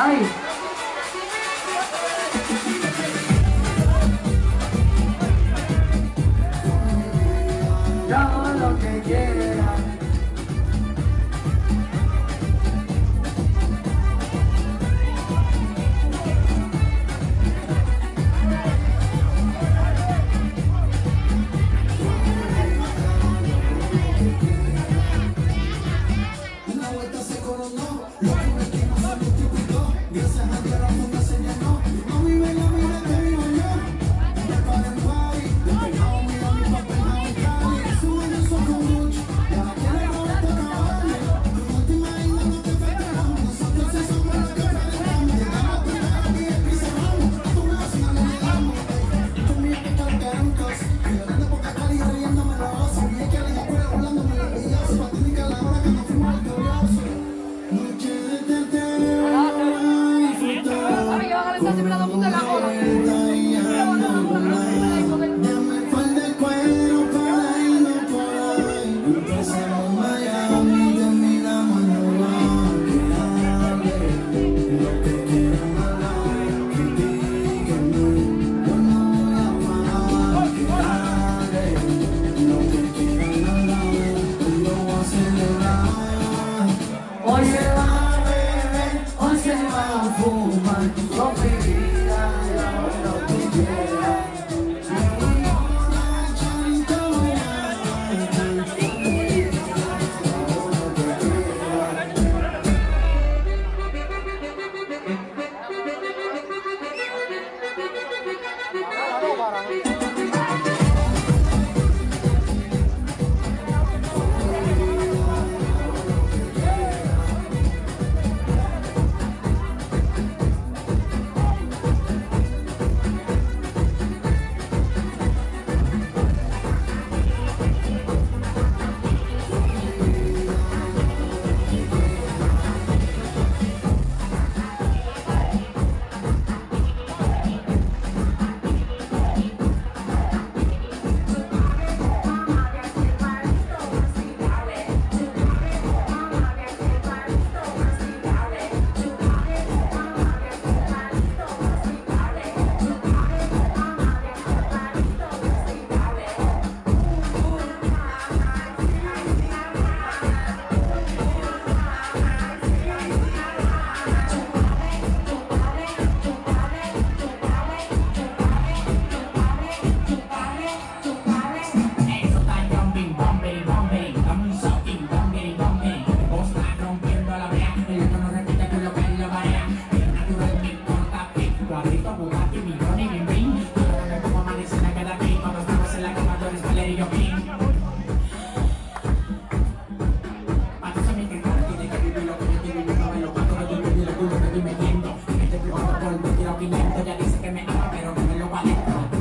Ay. Todo lo que quiera. Una vuelta se coronó, lo que me quema Gracias a pero que me lo parezca.